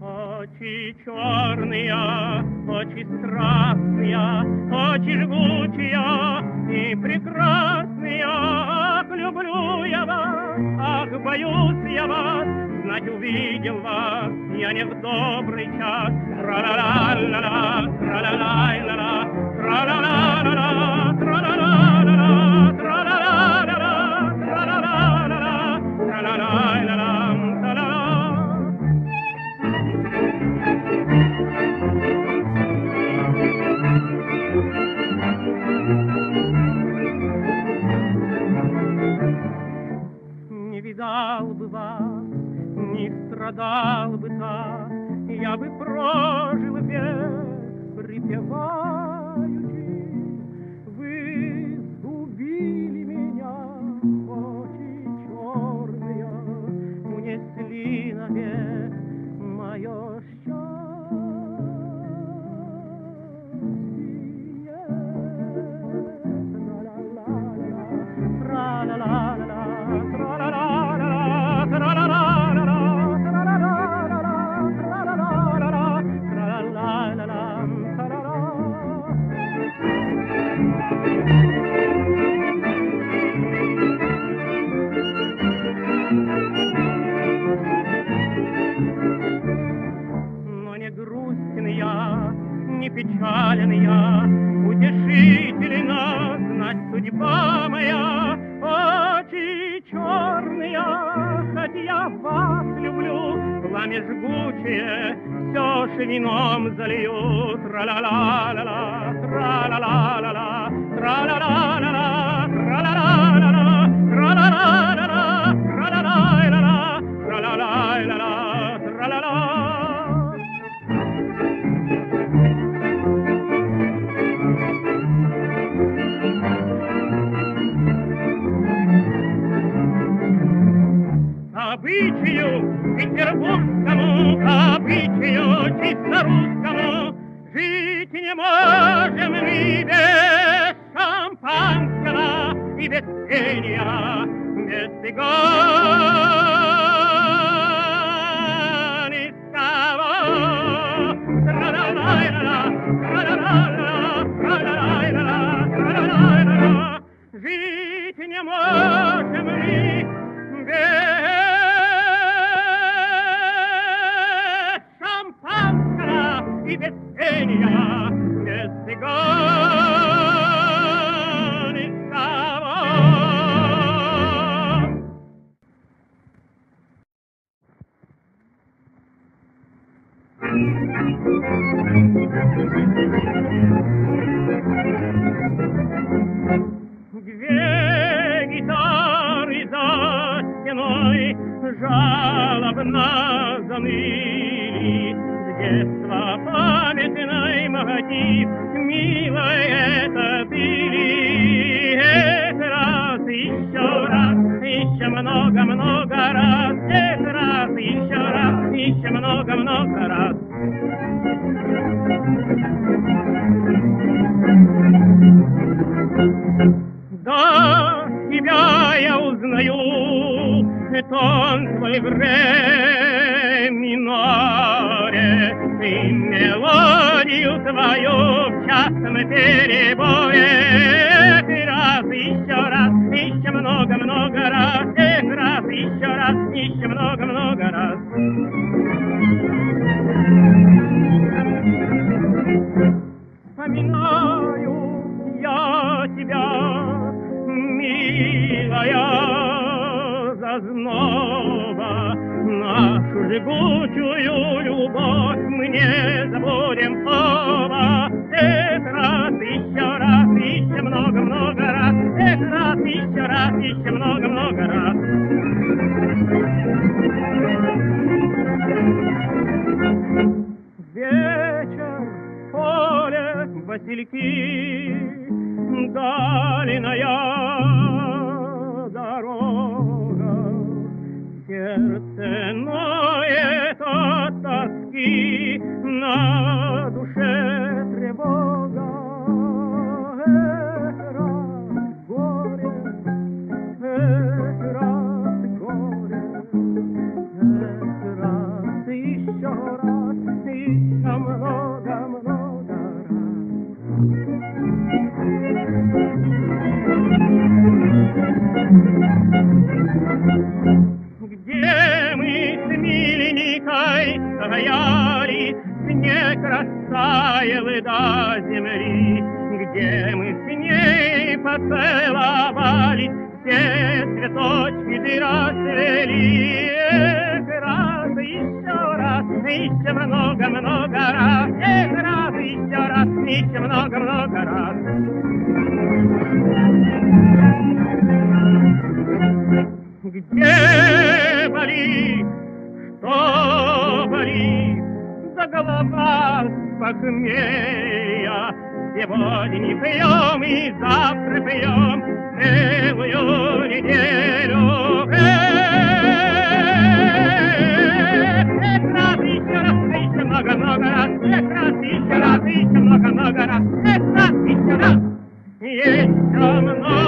Очи черные, очи страстные, очи жгучие и прекрасные. Ах, люблю я вас, ах, боюсь я вас, знать увидел вас, я не в добрый час. Тра-ла-ла-ла-ла, тра-ла-ла-ла-ла, тра-ла-ла-ла-ла, тра-ла-ла. Видал бы вас, не страдал бы так, Я бы прожил век припеваючи. Я вас люблю, пламя жгучее, все ж вином залью, тра-ла-ла-ла-ла, тра-ла-ла-ла-ла, God. Две гитары за стеной жалобно заныли. С детства памятный мотив, милая, это ты ли? Это раз, еще раз, еще много-много раз. Это раз, еще раз, еще много-много раз. Тон твой в ре миноре, и мелодию твою в частном перебое. Ты раз, еще раз, еще много-много раз, раз, еще раз, еще много-много раз. Зазноба, нашу жгучую любовь мы не забудем оба. Эх, раз, еще раз, еще много-много раз, эх, раз, еще раз, еще много-много раз. Вечер, поле, васильки, длинная дорога. pierte, no es hasta. Стояли, Снег растаял до земли, Где мы с ней поцеловались, Все цветочки ты расцвели. Эх, раз, еще раз, еще много-много раз, Эх, раз, еще раз, еще много-много раз. Где болит, что Голова похмелья. Сегодня не пьем и завтра пьем целую неделю. Э, э, пять раз еще много-много э, раз, пять еще раз, еще много-много раз, пять раз еще раз, еще много.